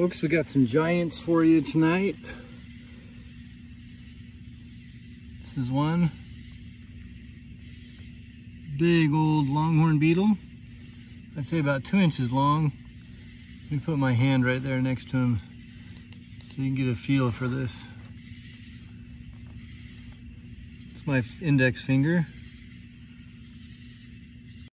Folks, we got some giants for you tonight. This is one big old longhorn beetle. I'd say about two inches long. Let me put my hand right there next to him so you can get a feel for this. It's my index finger.